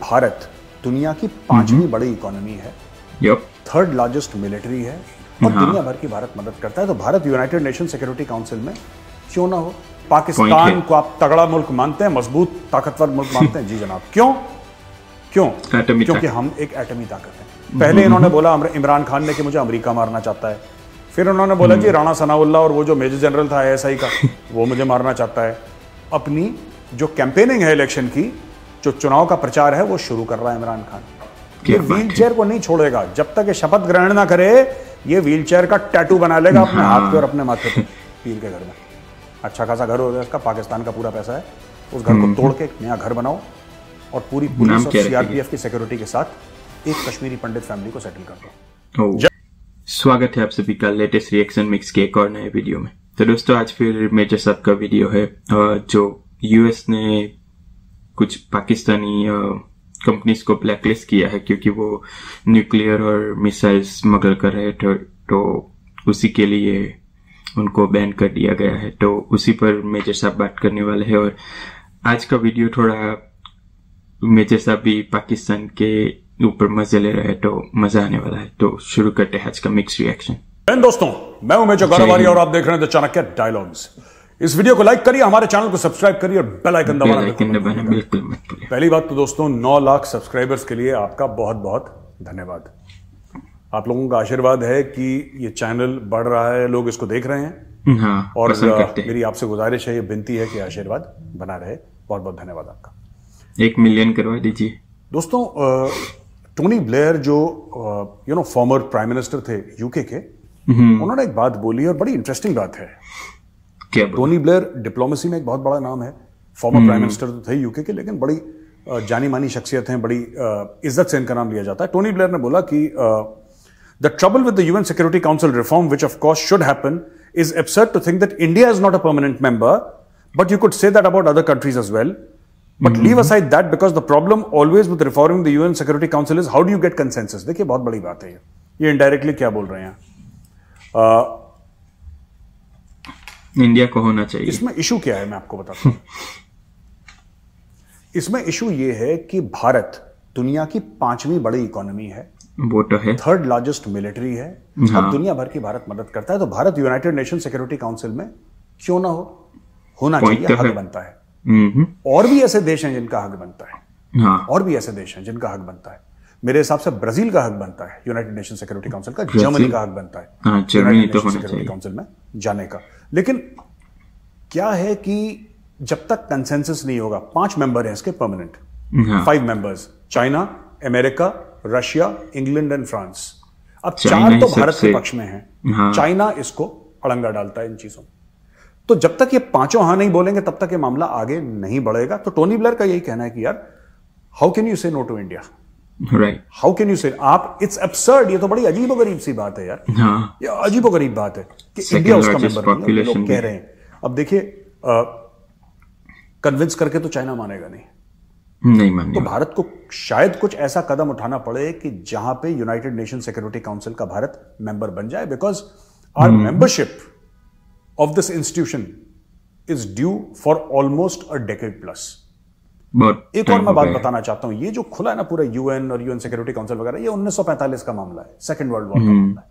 भारत दुनिया की पांचवी बड़ी इकोनॉमी है। थर्ड लार्जेस्ट मिलिट्री है। और हाँ। दुनिया भर की भारत मदद करता है। तो Bharat United Nation Security Council में क्यों ना हो? पाकिस्तान को आप तगड़ा मुल्क मानते हैं मज़बूत ताकतवर मुल्क मानते हैं। जी जनाब क्यों? क्यों? क्योंकि हम एक एटमी ताकत हैं। पहले इन्होंने बोला इमरान खान ने कि मुझे अमेरिका मारना चाहता है। फिर उन्होंने बोला जी राणा सनाउल्ला और वो जो मेजर जनरल था आईएसआई का वो मुझे मारना चाहता है। अपनी जो कैंपेनिंग है इलेक्शन की जो चुनाव का प्रचार है वो शुरू कर रहा है इमरान खान। ये व्हील चेयर को नहीं छोड़ेगा। जब तक ये शपथ ग्रहण ना करे ये व्हील चेयर का टैटू बना लेगा अपने हाँ। हाथ पे और अपने माथे पे पीर के घर में। अच्छा खासा घर हो गया इसका पाकिस्तान का पूरा पैसा है। उस घर को तोड़ के एक नया घर बनाओ और पूरी हम्म। पुलिस और सीआरपीएफ की सिक्योरिटी के साथ एक कश्मीरी पंडित फैमिली को सेटल कर दो. स्वागत है आप सभी का लेटेस्ट रिएक्शन मिक्स के एक और नए वीडियो में। तो दोस्तों आज फिर मेजर साहब का वीडियो है जो यूएस ने कुछ पाकिस्तानी कंपनीज़ को ब्लैकलिस्ट किया है क्योंकि वो न्यूक्लियर और मिसाइल स्मगल कर रहे थे तो उसी के लिए उनको बैन कर दिया गया है। तो उसी पर मेजर साहब बात करने वाले हैं और आज का वीडियो थोड़ा मेजर साहब भी पाकिस्तान के ऊपर मज़े ले रहे हैं तो मज़ा आने वाला है। तो शुरू करते हैं आज का मिक्स रिएक्शन दोस्तों मैं उमेश गौरवारी और आप देख रहे हैं द चाणक्य डायलॉग्स इस वीडियो को लाइक करिए हमारे चैनल को सब्सक्राइब करिए और बेल आइकन दबाना बिल्कुल पहली बात तो दोस्तों 9 लाख सब्सक्राइबर्स के लिए आपका बहुत बहुत धन्यवाद। आप लोगों का आशीर्वाद है कि ये चैनल बढ़ रहा है लोग इसको देख रहे हैं। हाँ और मेरी आपसे गुजारिश है ये विनती है कि आशीर्वाद बना रहे। बहुत बहुत धन्यवाद आपका। एक मिलियन करवा दीजिए। दोस्तों टोनी ब्लेयर जो you know former prime minister थे यूके के उन्होंने एक बात बोली और बड़ी इंटरेस्टिंग बात है। क्या टोनी ब्लेयर डिप्लोमेसी में एक बहुत बड़ा नाम है। फॉर्मर प्राइम मिनिस्टर तो थे यूके के लेकिन बड़ी जानी मानी शख्सियत हैं बड़ी इज़्ज़त से इनका नाम लिया जाता है। टोनी ब्लेयर ने बोला कि the trouble with the UN security council reform which of course should happen is absurd to think that India is not a permanent member but you could say that about other countries as well but leave aside that because the problem always with reforming the UN security council is how do you get consensus देखिए बहुत बड़ी बात है ये। ये indirectly क्या बोल रहे हैं? इंडिया को होना चाहिए। इसमें इशू क्या है मैं आपको बताता हूँ। इसमें इशू ये है कि भारत दुनिया की पांचवी बड़ी इकोनॉमी है। वो तो है। थर्ड लार्जेस्ट मिलिट्री है। और दुनिया भर की भारत मदद करता है तो Bharat United Nation Security Council में क्यों ना हो? होना चाहिए तो हक बनता है। हम्म। और भी ऐसे देश हैं जिनका हक बनता है। हाँ। और भी ऐसे देश हैं जिनका हक बनता है। मेरे हिसाब से ब्राज़ील का हक बनता है यूनाइटेड नेशन सिक्योरिटी काउंसिल का जर्मनी का हक बनता है हाँ, यूनाइटेड नेशन सिक्योरिटी काउंसिल में जाने का। लेकिन क्या है कि जब तक कंसेंसस नहीं होगा पाँच मेंबर हैं इसके परमानेंट हाँ। Five members China America Russia England and France अब चार तो भारत के पक्ष में है। हाँ। चाइना इसको अड़ंगा डालता है इन चीज़ों तो जब तक ये पाँचों हाँ नहीं बोलेंगे तब तक ये मामला आगे नहीं बढ़ेगा। तो टोनी ब्लेयर का यही कहना है कि यार how can you say no to India right how can you say आप इट्स एब्सर्ड ये तो बड़ी अजीब गरीब सी बात है यार। हाँ। ये अजीब गरीब बात है कि Second इंडिया उसका मेंबर नहीं लोग कह रहे हैं। अब देखिए कन्विंस करके तो चाइना मानेगा नहीं। नहीं मानने तो भारत को शायद कुछ ऐसा कदम उठाना पड़े कि जहाँ पे यूनाइटेड नेशन सिक्योरिटी काउंसिल का भारत मेंबर बन जाए because our membership of this institution is due for almost a decade plus एक और मैं बात बताना चाहता हूँ ये जो खुला है ना पूरा यूएन और यूएन सिक्योरिटी काउंसिल वगैरह ये 1945 का मामला है सेकंड वर्ल्ड वॉर का मामला है।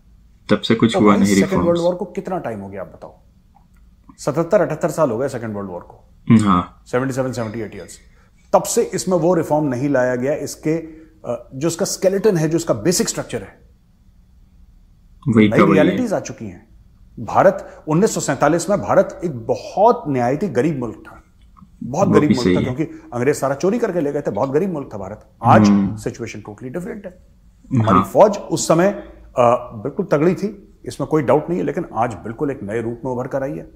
तब से कुछ तो हुआ नहीं सेकंड वर्ल्ड वॉर को कितना टाइम हो गया आप बताओ? सतहत्तर अठहत्तर साल हो गए सेकंड वर्ल्ड वॉर को। हाँ। 77 78 इयर्स तब से इसमें वो रिफॉर्म नहीं लाया गया इसके जो इसका स्केलेटन है जो इसका बेसिक स्ट्रक्चर है। रियलिटीज आ चुकी हैं। भारत 1947 में भारत एक बहुत न्यायिक गरीब मुल्क था। बहुत गरीब मुल्क था क्योंकि अंग्रेज़ सारा चोरी करके ले गए थे बहुत गरीब मुल्क था भारत। आज सिचुएशन टोटली डिफरेंट है। हमारी फौज उस समय बिल्कुल तगड़ी थी इसमें कोई डाउट नहीं है लेकिन आज बिल्कुल एक नए रूप में उभर कर आई है।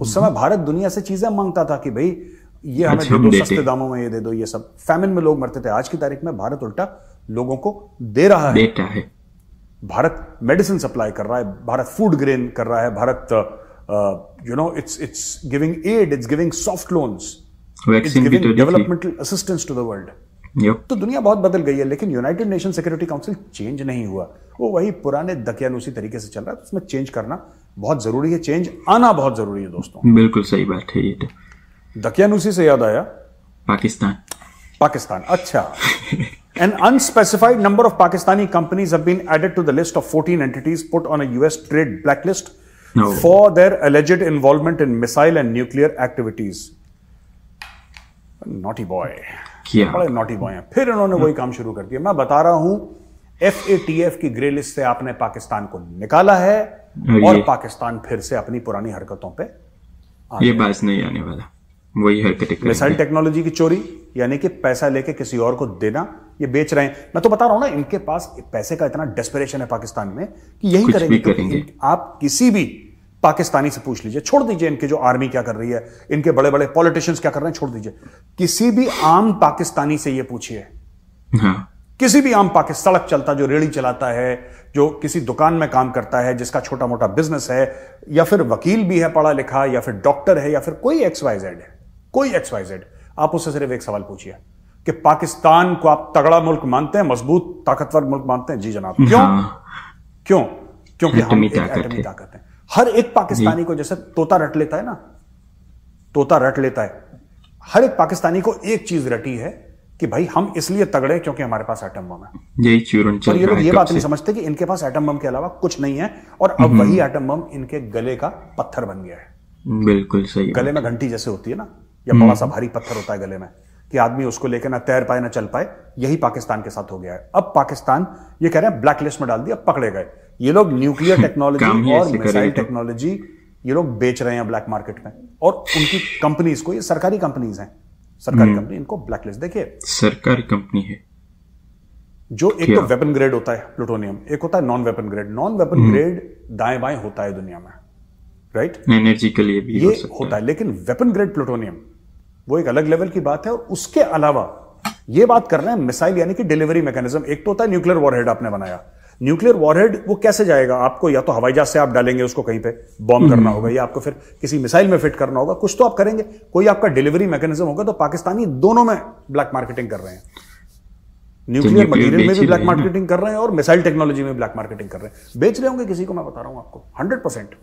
उस समय भारत दुनिया से चीज़ें माँगता था कि भाई ये हमें दे दो सस्ते दामों में ये दे दो ये सब। फैमिन में लोग मरते थे। आज की तारीख में भारत उल्टा लोगों को दे रहा है। है। भारत मेडिसिन सप्लाई कर रहा है भारत फ़ूड ग्रेन कर रहा है Bharat you know it's it's giving aid it's giving soft loans vaccine भी दी developmental assistance to the world तो दुनिया बहुत बदल गई है लेकिन United Nation Security Council change नहीं हुआ। वो वही पुराने दकियानुसी तरीके से चल रहा है तो उसमें चेंज करना बहुत ज़रूरी है चेंज आना बहुत ज़रूरी है दोस्तों। बिल्कुल सही बात है ये तो। दकियानुसी से याद आया? पाकिस्तान। पाकिस्तान अच्छा। An unspecified number of Pakistani companies have been added to the list of 14 entities put on a US trade blacklist No. for their alleged involvement in missile and nuclear activities. Naughty boy. क्या। बड़े naughty boy हैं। फिर इन्होंने वही काम शुरू कर दिया। मैं बता रहा हूँ एफ़ ए टी एफ़ की ग्रे लिस्ट से आपने पाकिस्तान को निकाला है और पाकिस्तान फिर से अपनी पुरानी हरकतों पे ये बाज नहीं आने वाला। वही हरकतें मिसाइल टेक्नोलॉजी की चोरी यानी कि पैसा लेके किसी और को देना ये बेच रहे हैं। मैं तो बता रहा हूँ ना इनके पास पैसे का इतना डेस्परेशन है पाकिस्तान में कि यही करेंगे। करेंगे। आप किसी भी पाकिस्तानी से पूछ लीजिए। छोड़ दीजिए इनके जो आर्मी क्या कर रही है इनके बड़े बड़े पॉलिटिशियंस क्या कर रहे हैं छोड़ दीजिए। किसी भी आम पाकिस्तानी से ये पूछिए। हाँ। किसी भी आम पाकिस्तान सड़क चलता जो रेड़ी चलाता है जो किसी दुकान में काम करता है जिसका छोटा मोटा बिज़नेस है या फिर वकील भी है पढ़ा लिखा या फिर डॉक्टर है या फिर कोई एक्स वाई जेड है कोई एक्स वाई जेड आप उससे सिर्फ़ एक सवाल पूछिए कि पाकिस्तान को आप तगड़ा मुल्क मानते हैं मज़बूत ताकतवर मुल्क मानते हैं? जी जनाब क्यों हाँ। क्यों? क्योंकि हम एक एटमी ताकत है। हर एक पाकिस्तानी को जैसे तोता रट लेता है ना तोता रट लेता है। हर एक पाकिस्तानी को एक चीज़ रटी है कि भाई हम इसलिए तगड़े क्योंकि हमारे पास एटम बम है। यही चूरन चल ये लोग ये बात नहीं समझते कि इनके पास एटम बम के अलावा कुछ नहीं है और अब वही एटम बम इनके गले का पत्थर बन गया है। बिल्कुल सही गले में घंटी जैसे होती है ना या बड़ा सा भारी पत्थर होता है गले में कि आदमी उसको लेकर ना तैर पाए ना चल पाए यही पाकिस्तान के साथ हो गया है। अब पाकिस्तान ये कह रहे हैं ब्लैक लिस्ट में डाल दिया पकड़े गए। ये लोग न्यूक्लियर टेक्नोलॉजी और मिसाइल। टेक्नोलॉजी ये लोग बेच रहे हैं ब्लैक मार्केट में। और उनकी कंपनीज़ को ये सरकारी कंपनीज़ हैं। सरकारी कंपनी इनको ब्लैक लिस्ट देखिए सरकारी कंपनी है। जो एक तो वेपन ग्रेड होता है प्लूटोनियम एक होता है non weapon grade non weapon grade दाएँ बाएँ होता है दुनिया में राइट एनर्जी के लिए भी हो ये सकता होता है लेकिन वेपन ग्रेड प्लूटोनियम वो एक अलग लेवल की बात है। और उसके अलावा ये बात कर रहे हैं मिसाइल यानी कि डिलीवरी मैकेनिज्म एक तो होता है न्यूक्लियर वॉरहेड आपने बनाया। न्यूक्लियर वॉरहेड वो कैसे जाएगा? आपको या तो हवाई जहाज़ से आप डालेंगे उसको कहीं पे बॉम्ब करना होगा या आपको फिर किसी मिसाइल में फिट करना होगा कुछ तो आप करेंगे। कोई आपका डिलीवरी मैकेनिज्म होगा तो पाकिस्तानी दोनों में ब्लैक मार्केटिंग कर रहे हैं। न्यूक्लियर nuclear मटेरियल में भी ब्लैक। मार्केटिंग कर रहे हैं और मिसाइल टेक्नोलॉजी में ब्लैक मार्केटिंग कर रहे हैं। बेच रहे होंगे किसी को मैं बता रहा हूँ आपको। हंड्रेड परसेंट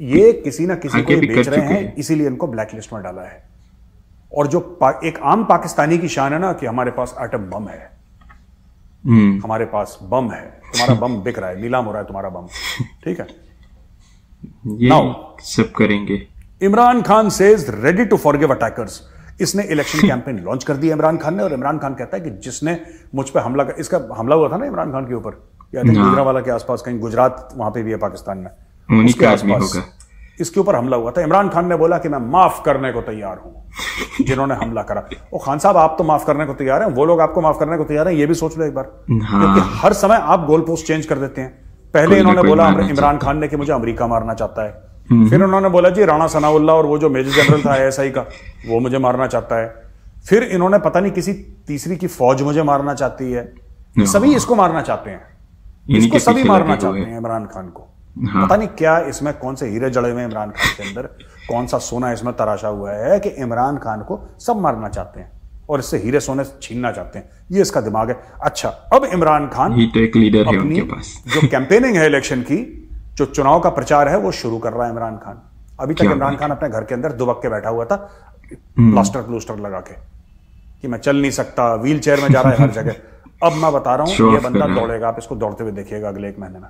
ये किसी ना किसी को बेच रहे हैं। इसीलिए इनको ब्लैक लिस्ट में डाला है। और जो एक आम पाकिस्तानी की शान है ना कि हमारे पास एटम बम है। हम्म हमारे पास बम है तुम्हारा बम बिक रहा है नीलाम हो रहा है तुम्हारा बम। ठीक है? ये Now. सब करेंगे। Imran Khan says ready to forgive attackers इसने इलेक्शन कैंपेन लॉन्च कर दिया इमरान खान ने और इमरान खान कहता है कि जिसने मुझ पर हमला कर, इसका हमला हुआ था ना इमरान खान के ऊपर? या। गुजरावाला के आसपास कहीं गुजरात वहाँ पे भी है पाकिस्तान में। उसके आसपास होगा। इसके ऊपर हमला हुआ था। इमरान खान ने बोला कि मैं माफ़ करने को तैयार हूँ जिन्होंने हमला करा। ओ खान साहब आप तो माफ़ करने को तैयार हैं वो लोग आपको माफ़ करने को तैयार हैं ये भी सोच लो एक बार। हाँ। क्योंकि हर समय आप गोल पोस्ट चेंज कर देते हैं। पहले इन्होंने बोला इमरान खान ने कि मुझे अमेरिका मारना चाहता है। फिर उन्होंने बोला जी राणा सनाउल्ला और वो जो मेजर जनरल था एएसआई का वो मुझे मारना चाहता है। फिर इन्होंने पता नहीं किसी तीसरी की फौज मुझे मारना चाहती है। सभी इसको मारना चाहते हैं। इसको सभी मारना चाहते हैं। हैं इमरान खान को। हाँ। पता नहीं क्या इसमें कौन से हीरे जड़े हुए इमरान खान के अंदर कौन सा सोना इसमें तराशा हुआ है कि इमरान खान को सब मारना चाहते हैं और इससे हीरे सोने छीनना चाहते हैं। ये इसका दिमाग है। अच्छा अब इमरान खान ही तो एक लीडर है उनके पास। जो कैंपेनिंग है इलेक्शन की जो चुनाव का प्रचार है वो शुरू कर रहा है इमरान खान। अभी तक इमरान खान अपने घर के अंदर दुबक के बैठा हुआ था प्लास्टर प्लूस्टर लगा के कि मैं चल नहीं सकता व्हील चेयर में जा रहा है हर जगह। अब मैं बता रहा हूँ ये बंदा। दौड़ेगा आप इसको दौड़ते हुए देखिएगा अगले एक महीने में।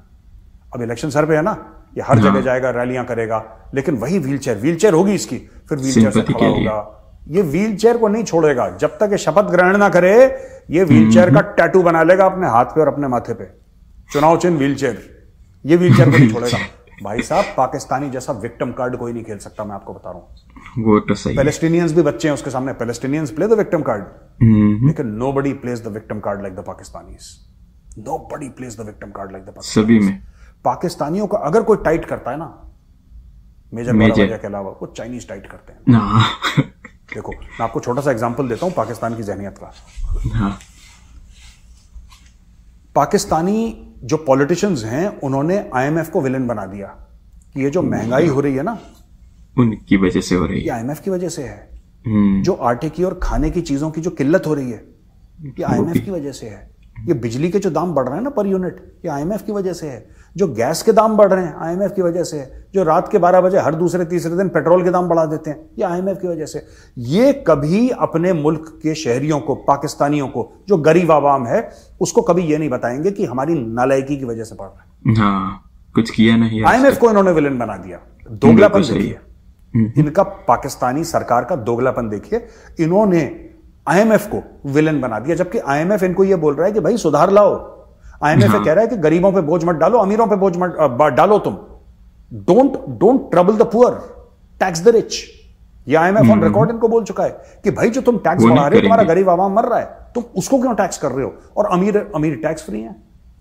अब इलेक्शन सर पे है ना ये हर जगह जाएगा रैलियाँ करेगा लेकिन वही व्हील चेयर व्हील चेयर होगी इसकी फिर व्हील चेयर से खड़ा होगा। ये व्हील चेयर को नहीं छोड़ेगा जब तक ये शपथ ग्रहण ना करे ये व्हील चेयर का टैटू बना लेगा अपने हाथ पे और अपने माथे पे। चुनाव चिन्ह व्हील चेयर ये व्हील चेयर को नहीं छोड़ेगा। भाई साहब पाकिस्तानी जैसा विक्टिम कार्ड कोई नहीं खेल सकता मैं आपको बता रहा हूँ। वो तो सही है। पैलेस्टीनियंस भी बच्चे हैं उसके सामने Palestinians play the victim card हम्म, लेकिन nobody plays the victim card like the Pakistanis nobody plays the victim card like the सभी में। पाकिस्तानियों का अगर कोई टाइट करता है ना मेजर मेजर। के अलावा वो चाइनीज़ टाइट करते हैं। हाँ देखो मैं आपको छोटा सा एग्जांपल देता हूँ पाकिस्तान की जहनीत का। पाकिस्तानी जो पॉलिटिशियंस हैं उन्होंने आईएमएफ को विलन बना दिया। कि ये जो महँगाई हो रही है ना उनकी वजह से हो रही है। आईएमएफ की वजह से है। हम्म, जो आटे की और खाने की चीज़ों की जो किल्लत हो रही है ये आईएमएफ की वजह से है। ये बिजली के जो दाम बढ़ रहे हैं ना पर यूनिट ये आईएमएफ की वजह से है। जो गैस के दाम बढ़ रहे हैं आईएमएफ की वजह से जो रात के 12 बजे हर दूसरे तीसरे दिन पेट्रोल के दाम बढ़ा देते हैं ये आईएमएफ की वजह से। ये कभी अपने मुल्क के शहरियों को पाकिस्तानियों को जो गरीब आवाम है उसको कभी ये नहीं बताएँगे कि हमारी नालायकी की वजह से बढ़ रहा है। हाँ कुछ किया नहीं आईएमएफ को इन्होंने विलन बना दिया। दोगलापन देखिए। इनका पाकिस्तानी सरकार का दोगलापन देखिए। इन्होंने आईएमएफ को विलन बना दिया जबकि आईएमएफ इनको यह बोल रहा है कि भाई सुधार लाओ। आईएमएफ हाँ। कह रहा है कि गरीबों पे बोझ मत डालो अमीरों पे बोझ मत डालो तुम। Don't don't trouble the poor tax the rich ये आईएमएफ ऑन रिकॉर्ड इनको बोल चुका है कि भाई जो तुम टैक्स बढ़ा रहे हो तुम्हारा गरीब आवाम मर रहा है तुम उसको क्यों टैक्स कर रहे हो? और अमीर अमीर टैक्स फ्री है।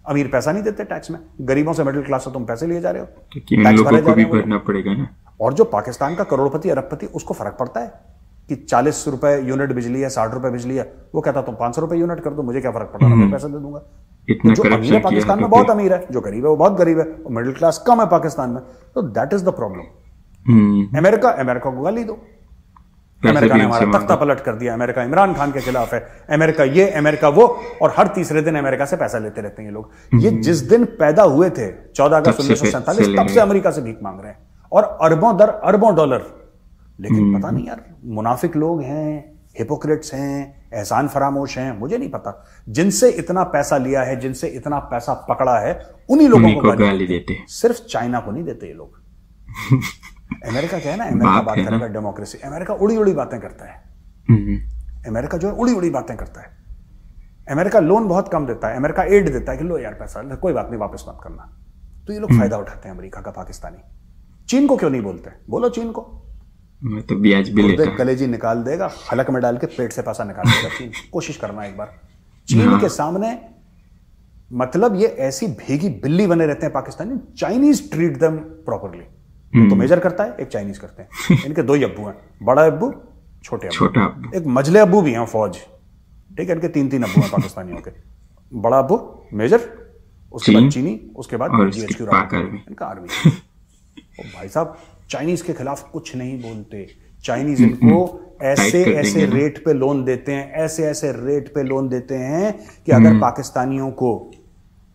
अमीर पैसा नहीं देते टैक्स में। गरीबों से मिडिल क्लास से तुम पैसे लिए जा रहे हो। टैक्स भरे जा रहे हो। पड़ेगा ना? और जो पाकिस्तान का करोड़पति अरबपति उसको फ़र्क पड़ता है कि चालीस रुपए यूनिट बिजली है साठ रुपए बिजली है। वो कहता तुम पाँच सौ रुपए यूनिट कर दो मुझे क्या फ़र्क पड़ा मैं हम्म। पैसा दे दूँगा। इतना जो अमीर है पाकिस्तान में बहुत अमीर है जो गरीब है वो बहुत गरीब है और मिडिल क्लास कम है पाकिस्तान में। तो that is the problem America America को गाली दो। अमेरिका ने हमारा तख्ता पलट कर दिया अमेरिका इमरान खान के खिलाफ है अमेरिका ये अमेरिका वो और हर तीसरे दिन अमेरिका से पैसा लेते रहते हैं ये लोग। ये हम्म। जिस दिन पैदा हुए थे चौदह अगस्त उन्नीस सौ सैंतालीस तब से अमेरिका से भीख मांग रहे हैं। और अरबों दर अरबों डॉलर। लेकिन हम्म। पता नहीं यार मुनाफिक लोग हैं हिपोक्रेट्स हैं एहसान फरामोश हैं मुझे नहीं पता। जिनसे इतना पैसा लिया है जिनसे इतना पैसा पकड़ा है उन्हीं लोगों को गाली देते सिर्फ़ चाइना को नहीं देते ये लोग। अमेरिका क्या है ना अमेरिका बात करेगा डेमोक्रेसी अमेरिका उड़ी उड़ी बातें करता है। अमेरिका जो है उड़ी उड़ी बातें करता है। अमेरिका लोन बहुत कम देता है अमेरिका एड देता है कि लो यार पैसा कोई बात नहीं वापस मत करना। तो ये लोग हम्म। फ़ायदा उठाते हैं अमेरिका का पाकिस्तानी। चीन को क्यों नहीं बोलते? बोलो चीन को। मैं तो ब्याज भी लेता कलेजी निकाल देगा हलक में डाल के पेट से पैसा निकाल देगा। चीन कोशिश करना एक बार। चीन हाँ। के सामने मतलब ये ऐसी भेगी बिल्ली बने रहते हैं Pakistani Chinese treat them properly. तो मेजर करता है एक चाइनीज़ करते हैं। इनके दो ही अब्बू हैं बड़ा अब्बू छोटे अब्बू। छोटा अब्बू। एक मजले अब्बू भी हैं फौज। ठीक है इनके तीन तीन अब्बू हैं पाकिस्तानियों के। बड़ा अब्बू मेजर उसके बाद चीनी उसके बाद जीएचक्यू इनका आर्मी भाई साहब चाइनीज़ के खिलाफ कुछ नहीं बोलते। चाइनीज़ इनको ऐसे ऐसे रेट पे लोन देते हैं ऐसे ऐसे रेट पे लोन देते हैं कि अगर हम्म। पाकिस्तानियों को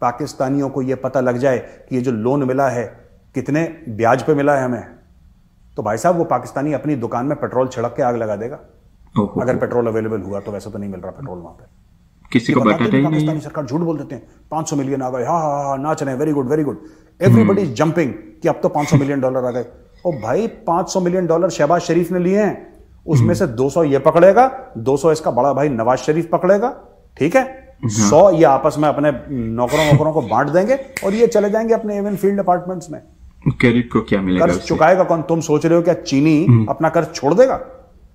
पाकिस्तानियों को यह पता लग जाए कि ये जो लोन मिला है कितने ब्याज पे मिला है हमें तो भाई साहब वो पाकिस्तानी अपनी दुकान में पेट्रोल छिड़क के आग लगा देगा। अगर पेट्रोल अवेलेबल हुआ तो वैसे तो नहीं मिल रहा पेट्रोल वहाँ पे। किसी को पाकिस्तानी सरकार झूठ बोल देते हैं 500 मिलियन आ गए हाँ हाँ हाँ नाच रहे very good very good everybody jumping कि अब तो 500 मिलियन डॉलर आ गए। और भाई 500 मिलियन डॉलर शहबाज शरीफ ने लिए हैं। उसमें से 200 ये पकड़ेगा 200 इसका बड़ा भाई नवाज़ शरीफ पकड़ेगा। ठीक है? हाँ। सौ ये आपस में अपने नौकरों वोकरों को बांट देंगे और ये चले जाएँगे अपने एवन फ़ील्ड अपार्टमेंट्स में। क्रेडिट को क्या मिलेगा कर्ज चुकाएगा कौन? तुम सोच रहे हो क्या चीनी हम्म। अपना कर्ज छोड़ देगा?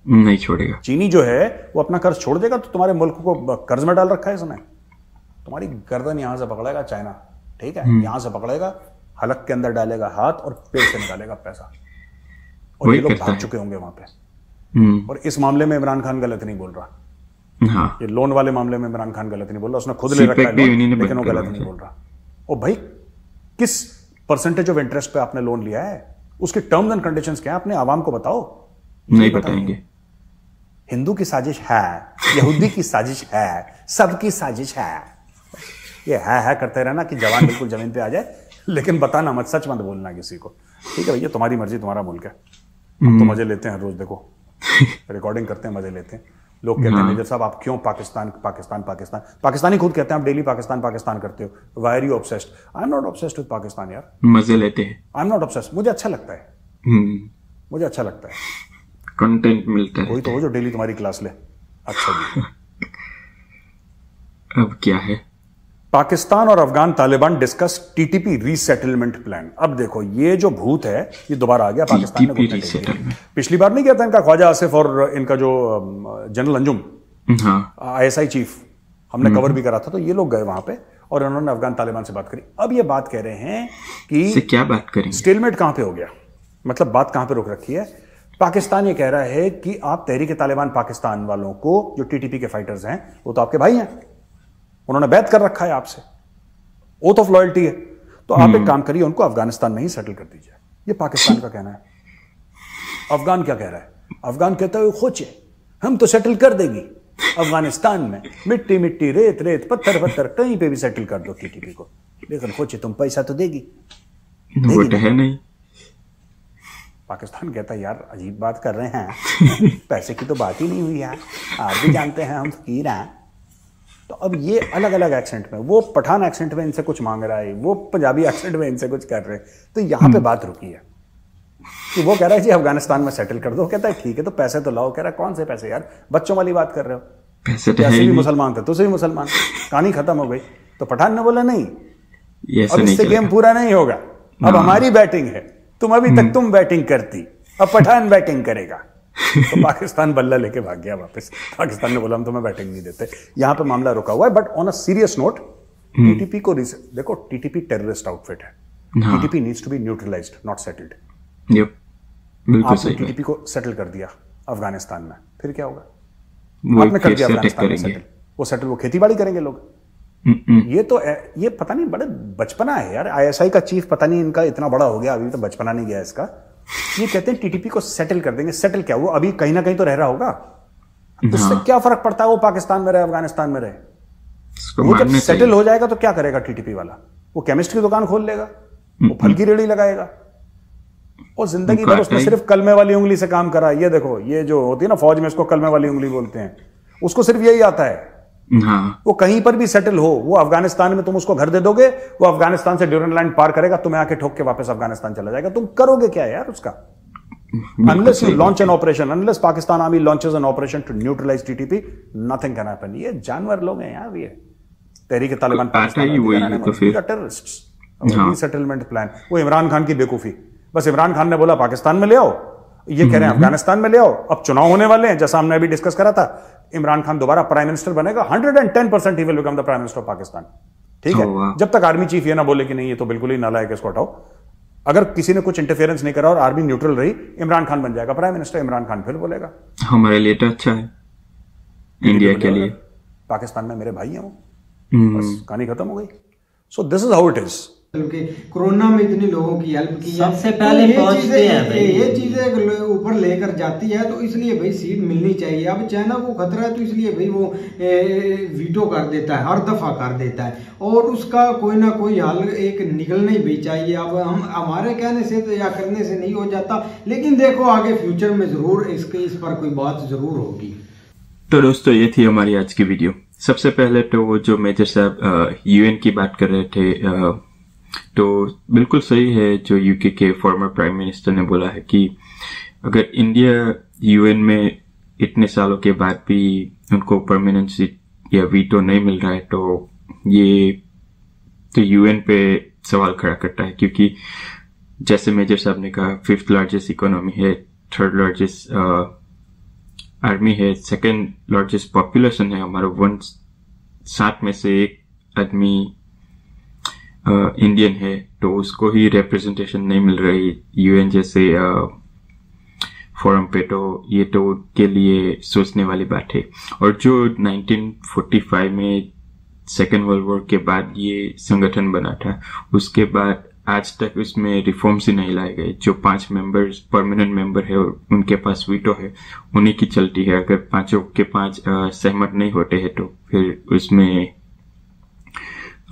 नहीं छोड़ेगा। चीनी जो है वो अपना कर्ज छोड़ देगा तो तुम्हारे मुल्क को कर्ज में डाल रखा है इसने। तुम्हारी गर्दन यहाँ से पकड़ेगा चाइना। ठीक है? हम्म। यहाँ से पकड़ेगा। हलक के अंदर डालेगा हाथ और पेट से निकालेगा पैसा। और ये लोग भाग चुके होंगे वहाँ पे। हम्म। और इस मामले में इमरान खान गलत नहीं बोल रहा। हाँ। ये लोन वाले मामले में इमरान खान गलत नहीं बोल रहा। उसने खुद ले रखा है लेकिन वो गलत नहीं बोल रहा। ओ भाई किस परसेंटेज ऑफ़ इंटरेस्ट पे आपने लोन लिया है? उसके टर्म्स एंड कंडीशन क्या है? अपने आवाम को बताओ। नहीं बताएँगे। हिंदू की साजिश है यहूदी की साजिश है सबकी साजिश है। ये है है करते रहना कि जवान बिल्कुल ज़मीन पे आ जाए। लेकिन बताना मत सच मत बोलना किसी को। ठीक है भैया तुम्हारी मर्ज़ी तुम्हारा मुल्क है। हम तो मज़े लेते हैं रोज देखो। रिकॉर्डिंग करते हैं मज़े लेते हैं। लोग कहते हैं हाँ। मेजर साहब आप क्यों पाकिस्तान पाकिस्तान पाकिस्तान? पाकिस्तानी खुद कहते हैं आप डेली पाकिस्तान पाकिस्तान करते हो। Why are you obsessed I am not obsessed with Pakistan यार। मज़े लेते हैं। आई एम नॉट ऑब्सेस्ड मुझे अच्छा लगता है। हम्म। मुझे अच्छा लगता है। कंटेंट मिलता है। वही तो हो जो डेली तुम्हारी क्लास ले। अच्छा जी। अब क्या है? पाकिस्तान और Afghan Taliban discuss TTP resettlement plan अब देखो ये जो भूत है ये दोबारा आ गया पाकिस्तान में पिछली बार नहीं किया था इनका ख्वाजा आसिफ और इनका जो जनरल अंजुम? आईएसआई चीफ हमने कवर हम्म। भी करा था तो ये लोग गए वहाँ पे और उन्होंने अफगान तालिबान से बात करी। अब ये बात कह रहे हैं कि क्या बात करें स्टेलमेट कहाँ पे हो गया? मतलब बात कहाँ पे रुक रखी है? पाकिस्तान ये कह रहा है कि आप तहरीक तालिबान पाकिस्तान वालों को जो टीटीपी के फाइटर्स हैं वो तो आपके भाई हैं। उन्होंने बैत कर रखा है आपसे। ओथ ऑफ़ लॉयल्टी है। तो आप एक हम्म। काम करिए उनको अफ़गानिस्तान में ही सेटल कर दीजिए। ये पाकिस्तान का कहना है। अफगान क्या कह रहा है? अफगान कहता है खुच है हम तो सेटल कर देंगे। अफ़गानिस्तान में मिट्टी मिट्टी रेत रेत पत्थर पत्थर कहीं पे भी सेटल कर दो टीटीपी को। लेकिन खोचे तुम पैसा तो देगी। वो तो है नहीं। पाकिस्तान कहता है यार अजीब बात कर रहे हैं। पैसे की तो बात ही नहीं हुई यार। आप भी जानते हैं हम फकीर हैं। तो अब ये अलग अलग एक्सेंट में वो पठान एक्सेंट में इनसे कुछ मांग रहा है वो पंजाबी एक्सेंट में इनसे कुछ कर रहे हैं। तो यहाँ पे हम्म। बात रुकी है कि वो कह रहा है जी अफ़गानिस्तान में सेटल कर दो। कहता है ठीक है तो पैसे तो लाओ। कह रहा है कौन से पैसे यार? बच्चों वाली बात कर रहे हो। पैसे तो भी मुसलमान थे तुझसे भी मुसलमान कहानी खत्म हो गई। तो पठान ने बोला नहीं अब इससे गेम पूरा नहीं होगा। अब हाँ। हमारी बैटिंग है। तुम अभी तक हम्म। तुम बैटिंग करती अब पठान बैटिंग करेगा। तो पाकिस्तान बल्ला लेके भाग गया वापस। पाकिस्तान ने बोला हम तुम्हें बैटिंग नहीं देते। यहाँ पे मामला रुका हुआ है but on a serious note TTP को देखो टीटीपी टेररिस्ट आउटफिट है। TTP needs to be neutralized not settled TTP को सेटल कर दिया अफ़गानिस्तान में। फिर क्या होगा? आपने कर दिया अफ़गानिस्तान में सेटल वो सेटल वो खेती बाड़ी करेंगे लोग। ये तो ये पता नहीं बड़े बचपना है यार। आईएसआई का चीफ पता नहीं इनका इतना बड़ा हो गया अभी तो बचपना नहीं गया इसका। ये कहते हैं टीटीपी को सेटल कर देंगे। सेटल क्या? वो अभी कहीं ना कहीं तो रह रहा होगा। उससे हाँ। क्या फ़र्क पड़ता है? वो पाकिस्तान में रहे अफ़गानिस्तान में रहे। वो जब सेटल हो जाएगा तो क्या करेगा टीटीपी वाला? वो केमिस्ट की दुकान खोल लेगा। वो फल की रेड़ी लगाएगा। और ज़िंदगी भर उसने सिर्फ़ कलमे वाली उंगली से काम करा। ये देखो ये जो होती है ना फौज में इसको कलमे वाली उंगली बोलते हैं। उसको सिर्फ़ यही आता है। हाँ। वो कहीं पर भी सेटल हो वो अफ़गानिस्तान में तुम उसको घर दे दोगे वो अफ़गानिस्तान से ड्यूरन लाइन पार करेगा तुम्हें आके ठोक के वापस अफ़गानिस्तान चला जाएगा। तुम करोगे क्या यार उसका? Unless you launch an operation unless Pakistan army launches an operation to neutralize TTP nothing can happen ये जानवर लोग हैं यार ये। तहरीक तालिबान सेटलमेंट प्लान वो इमरान खान की बेकूफी बस इमरान खान ने बोला पाकिस्तान में ले आओ। ये कह रहे हैं। अफ़गानिस्तान में ले आओ। अब चुनाव होने वाले हैं जैसा हमने अभी डिस्कस करा था। इमरान खान दोबारा प्राइम मिनिस्टर बनेगा। Hundred and ten percent he will become the prime minister of Pakistan ठीक है? जब तक आर्मी चीफ ये ना बोले कि नहीं ये तो बिल्कुल ही नालायक इसको हटाओ। अगर किसी ने कुछ इंटरफेरेंस नहीं करा और आर्मी न्यूट्रल रही इमरान खान बन जाएगा प्राइम मिनिस्टर इमरान खान फिर बोलेगा। हमारे लिए तो अच्छा है। इंडिया के लिए। पाकिस्तान में मेरे भाई हैं वो। हम्म। बस कहानी खत्म हो गई। So this is how it is के कोरोना में इतने लोगों की हेल्प की सबसे पहले तो पहुँचते हैं ये चीज़ें ऊपर लेकर जाती है तो इसलिए भाई सीट मिलनी चाहिए। अब चाइना को खतरा है तो इसलिए भाई वो वीटो कर देता है हर दफ़ा कर देता है। और उसका कोई ना कोई हल एक निकलना ही भी चाहिए। अब हम हमारे कहने से तो या करने से नहीं हो जाता लेकिन देखो आगे फ्यूचर में ज़रूर इसके इस पर कोई बात ज़रूर होगी। तो दोस्तों ये थी हमारी आज की वीडियो सबसे पहले तो वो जो मेजर साहब यूएन की बात कर रहे थे तो बिल्कुल सही है जो यूके के फॉर्मर प्राइम मिनिस्टर ने बोला है कि अगर इंडिया यूएन में इतने सालों के बाद भी उनको परमानेंट सीट या वीटो नहीं मिल रहा है तो ये तो यूएन पे सवाल खड़ा करता है, क्योंकि जैसे मेजर साहब ने कहा फिफ्थ लार्जेस्ट इकोनॉमी है थर्ड लार्जेस्ट आर्मी है सेकंड लार्जेस्ट पॉपुलेशन है, हमारा वन सात में से एक आदमी इंडियन है तो उसको ही रिप्रेजेंटेशन नहीं मिल रही। यूएन जैसे फोरम पे तो ये तो के लिए सोचने वाली बात है। और जो 1945 में सेकेंड वर्ल्ड वॉर के बाद ये संगठन बना था, उसके बाद आज तक उसमें रिफॉर्म्स ही नहीं लाए गए। जो पाँच मेंबर्स परमानेंट मेंबर है और उनके पास वीटो है, उन्हीं की चलती है। अगर पाँचों के पाँच सहमत नहीं होते हैं तो फिर उसमें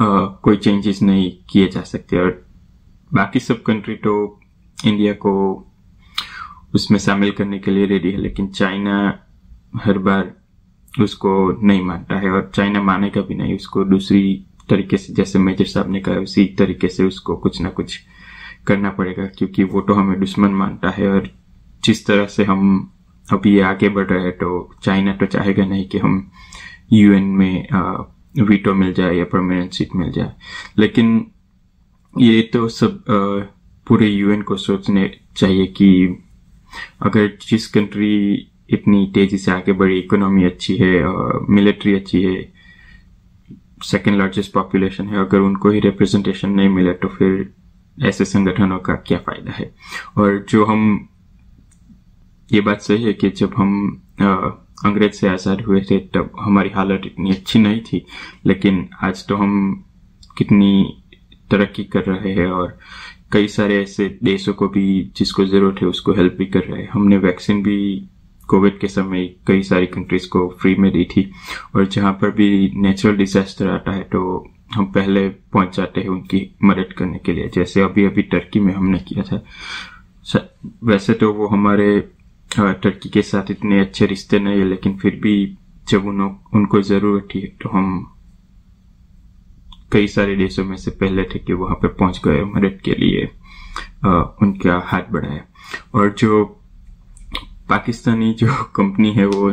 कोई चेंजेस नहीं किए जा सकते। और बाकी सब कंट्री तो इंडिया को उसमें शामिल करने के लिए रेडी है लेकिन चाइना हर बार उसको नहीं मानता है और चाइना मानेगा भी नहीं उसको दूसरी तरीके से जैसे मेजर साहब ने कहा उसी तरीके से उसको कुछ ना कुछ करना पड़ेगा क्योंकि वो तो हमें दुश्मन मानता है और जिस तरह से हम अभी आगे बढ़ रहे हैं तो चाइना तो चाहेगा नहीं कि हम यूएन में आ, वीटो मिल जाए या परमानेंट सीट मिल जाए। लेकिन ये तो सब पूरे यूएन को सोचने चाहिए कि अगर जिस कंट्री इतनी तेज़ी से आगे बढ़ी इकोनॉमी अच्छी है मिलिट्री अच्छी है सेकेंड लार्जेस्ट पॉपुलेशन है अगर उनको ही रिप्रेजेंटेशन नहीं मिले तो फिर ऐसे संगठनों का क्या फ़ायदा है? और जो हम ये बात सही है कि जब हम आ, अंग्रेज़ से आज़ाद हुए थे, तब हमारी हालत इतनी अच्छी नहीं थी। लेकिन आज तो हम कितनी तरक्की कर रहे हैं और कई सारे ऐसे देशों को भी जिसको ज़रूरत है उसको हेल्प भी कर रहे हैं। हमने वैक्सीन भी कोविड के समय कई सारी कंट्रीज़ को फ्री में दी थी और जहाँ पर भी नेचुरल डिजास्टर आता है तो हम पहले पहुँच जाते हैं उनकी मदद करने के लिए। जैसे अभी अभी टर्की में हमने किया था। वैसे तो वो हमारे टर्की के साथ इतने अच्छे रिश्ते नहीं है लेकिन फिर भी जब उन, उनको ज़रूरत थी तो हम कई सारे देशों में से पहले थे कि वहाँ पे पहुँच गए मदद के लिए उनका हाथ बढ़ाया। और जो पाकिस्तानी जो कंपनी है वो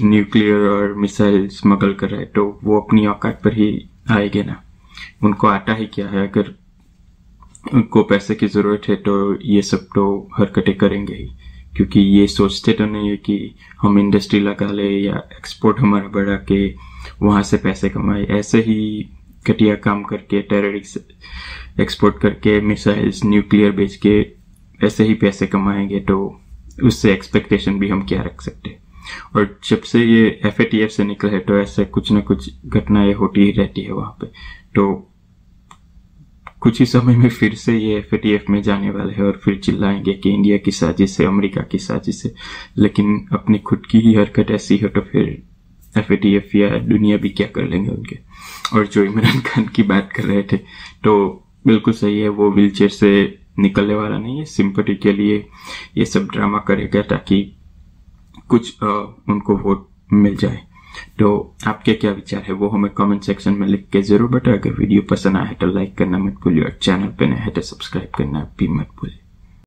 न्यूक्लियर और मिसाइल स्मगल कर रहा है तो वो अपनी औकात पर ही आएँगे ना। उनको आता ही क्या है? अगर उनको पैसे की ज़रूरत है तो ये सब तो हरकतें करेंगे ही। क्योंकि ये सोचते तो नहीं है कि हम इंडस्ट्री लगा ले या एक्सपोर्ट हमारा बढ़ा के वहाँ से पैसे कमाए। ऐसे ही घटिया काम करके टेररिस्ट एक्सपोर्ट करके मिसाइल्स न्यूक्लियर बेच के ऐसे ही पैसे कमाएँगे तो उससे एक्सपेक्टेशन भी हम क्या रख सकते? और जब से ये एफएटीएफ से निकले तो ऐसे कुछ ना कुछ घटनाएँ होती ही रहती है वहाँ पे। तो कुछ ही समय में फिर से ये एफ़ में जाने वाले हैं और फिर चिल्लाएँगे कि इंडिया की साजिश है अमेरिका की साजिश है। लेकिन अपनी खुद की ही हरकत ऐसी है तो फिर एफ़ या दुनिया भी क्या कर लेंगे उनके? और जो इमरान खान की बात कर रहे थे तो बिल्कुल सही है वो व्हील से निकलने वाला नहीं है। सिंपटी के लिए ये सब ड्रामा करेगा ताकि कुछ आ, उनको वोट मिल जाए। तो आपके क्या विचार है वो हमें कमेंट सेक्शन में लिख के ज़रूर बताए। अगर वीडियो पसंद आए तो लाइक करना मत भूलिए और चैनल पे नए है तो सब्सक्राइब करना भी मत भूलिए।